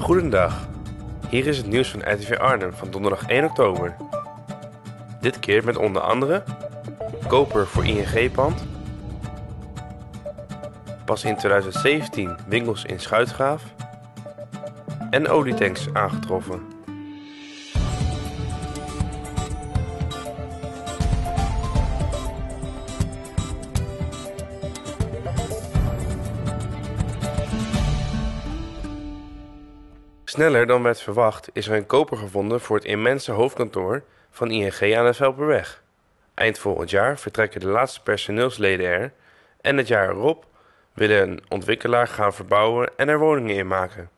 Goedendag, hier is het nieuws van RTV Arnhem van donderdag 1 oktober. Dit keer met onder andere koper voor ING-pand, pas in 2017 winkels in Schuitgraaf en olietanks aangetroffen. Sneller dan werd verwacht is er een koper gevonden voor het immense hoofdkantoor van ING aan de Velperweg. Eind volgend jaar vertrekken de laatste personeelsleden er en het jaar erop willen een ontwikkelaar gaan verbouwen en er woningen in maken.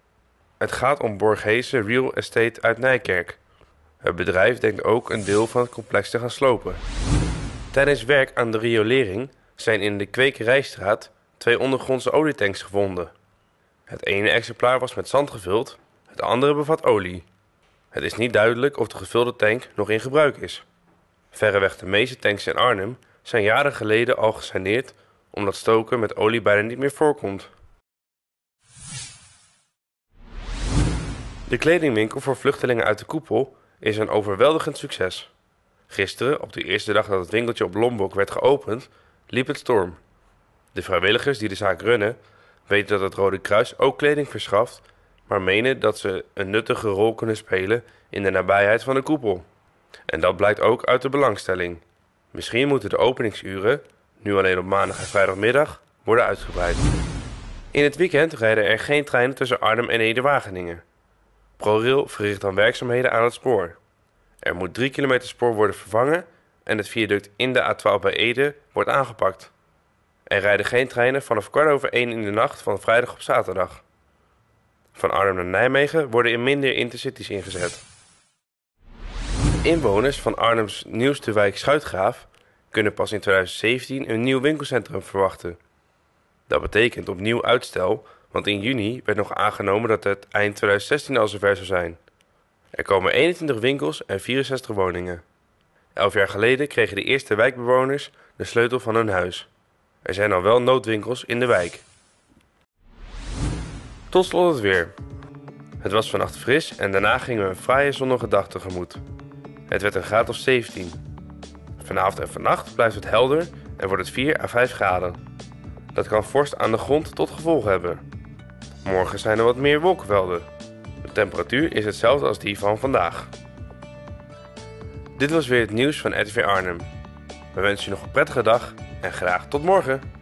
Het gaat om Borghese Real Estate uit Nijkerk. Het bedrijf denkt ook een deel van het complex te gaan slopen. Tijdens werk aan de riolering zijn in de Kwekerijstraat twee ondergrondse olietanks gevonden. Het ene exemplaar was met zand gevuld, het andere bevat olie. Het is niet duidelijk of de gevulde tank nog in gebruik is. Verreweg de meeste tanks in Arnhem zijn jaren geleden al gesaneerd omdat stoken met olie bijna niet meer voorkomt. De kledingwinkel voor vluchtelingen uit de koepel is een overweldigend succes. Gisteren, op de eerste dag dat het winkeltje op Lombok werd geopend, liep het storm. De vrijwilligers die de zaak runnen weten dat het Rode Kruis ook kleding verschaft, maar menen dat ze een nuttige rol kunnen spelen in de nabijheid van de koepel. En dat blijkt ook uit de belangstelling. Misschien moeten de openingsuren, nu alleen op maandag en vrijdagmiddag, worden uitgebreid. In het weekend rijden er geen treinen tussen Arnhem en Ede-Wageningen. ProRail verricht dan werkzaamheden aan het spoor. Er moet 3 kilometer spoor worden vervangen en het viaduct in de A12 bij Ede wordt aangepakt. Er rijden geen treinen vanaf kwart over 1 in de nacht van vrijdag op zaterdag. Van Arnhem naar Nijmegen worden in minder intercities ingezet. Inwoners van Arnhems nieuwste wijk Schuitgraaf kunnen pas in 2017 een nieuw winkelcentrum verwachten. Dat betekent opnieuw uitstel, want in juni werd nog aangenomen dat het eind 2016 al zover zou zijn. Er komen 21 winkels en 64 woningen. Elf jaar geleden kregen de eerste wijkbewoners de sleutel van hun huis. Er zijn al wel noodwinkels in de wijk. Tot slot het weer. Het was vannacht fris en daarna gingen we een fraaie zonnige dag tegemoet. Het werd een graad of 17. Vanavond en vannacht blijft het helder en wordt het 4 à 5 graden. Dat kan vorst aan de grond tot gevolg hebben. Morgen zijn er wat meer wolkenvelden. De temperatuur is hetzelfde als die van vandaag. Dit was weer het nieuws van RTV Arnhem. We wensen je nog een prettige dag en graag tot morgen.